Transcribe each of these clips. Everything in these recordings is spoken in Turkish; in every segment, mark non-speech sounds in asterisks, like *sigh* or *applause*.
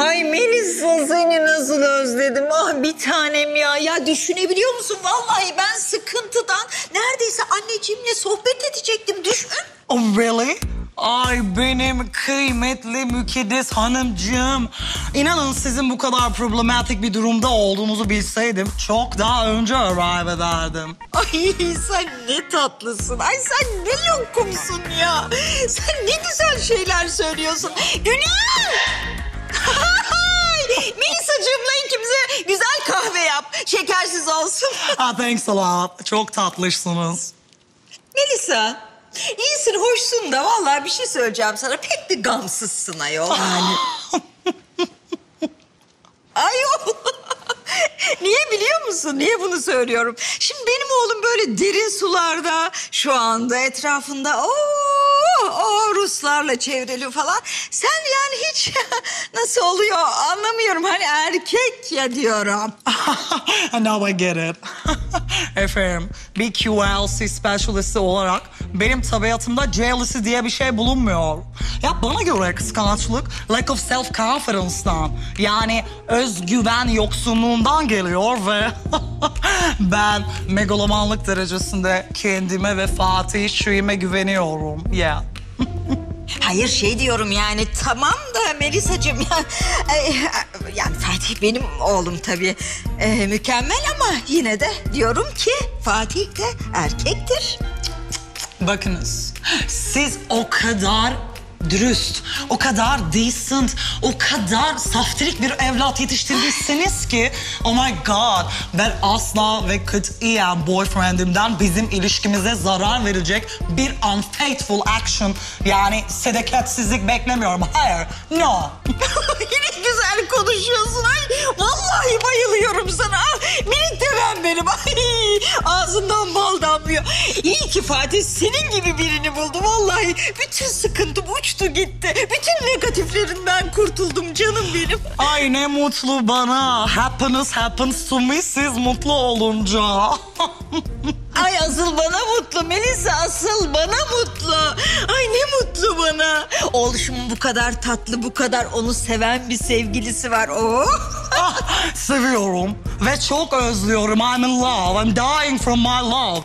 Ay Melisa seni nasıl özledim. Ah bir tanem ya. Ya düşünebiliyor musun? Vallahi ben sıkıntıdan neredeyse anneciğimle sohbet edecektim. Düşün. Oh really? Ay benim kıymetli mükeddes hanımcığım. İnanın sizin bu kadar problematik bir durumda olduğunuzu bilseydim çok daha önce arrive ederdim. Ay sen ne tatlısın. Ay sen ne lokumsun ya. Sen ne güzel şeyler söylüyorsun. Günah! Güzel kahve yap. Şekersiz olsun. *laughs* Ah thanks a lot. Çok tatlışsınız. Melisa, iyisin, hoşsun da vallahi bir şey söyleyeceğim sana. Pek de gamsızsın ayol. Yani. *laughs* ayol. *laughs* Niye biliyor musun? Niye bunu söylüyorum? Şimdi benim oğlum böyle derin sularda şu anda etrafında o o Ruslarla çevrili falan. Sen yani hiç *laughs* nasıl oluyor anlamıyorum. Hani erkek ya diyorum. *laughs* Now I get it. *laughs* Efendim, bir QLC specialisti olarak benim tabiatımda jealousy diye bir şey bulunmuyor. Ya bana göre kıskançlık lack of self confidence'dan yani özgüven yoksunluğundan geliyor ve ben megalomanlık derecesinde kendime ve Fatih Şii'me güveniyorum. Yeah. Hayır şey diyorum yani tamam da Melisa'cığım ya, yani Fatih benim oğlum tabii E, mükemmel ama yine de diyorum ki Fatih de erkektir. Bakınız, siz o kadar dürüst, o kadar decent, o kadar saftirik bir evlat yetiştirmişsiniz ki oh my god ben asla ve katiyen boyfriendimden bizim ilişkimize zarar verecek bir unfaithful action yani sedakatsizlik beklemiyorum. Hayır, no. *laughs* Yine güzel konuşuyorsun ay damlıyor. İyi ki Fatih senin gibi birini buldu vallahi bütün sıkıntım uçtu gitti. Bütün negatiflerinden kurtuldum canım benim. Ay ne mutlu bana. Happiness happens to me siz mutlu olunca. *laughs* Ay asıl bana mutlu Melisa asıl bana mutlu. Ay ne mutlu bana. Oğluşumun bu kadar tatlı bu kadar onu seven bir sevgilisi var. Oh. Ah, seviyorum ve çok özlüyorum. I'm in love. I'm dying from my love.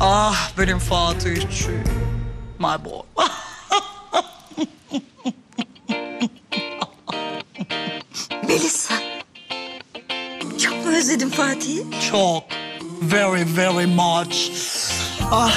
Ah benim Fatihçi. My boy. *laughs* Melisa. Çok mu özledin Fatih'i? çok. Very very much. Ah,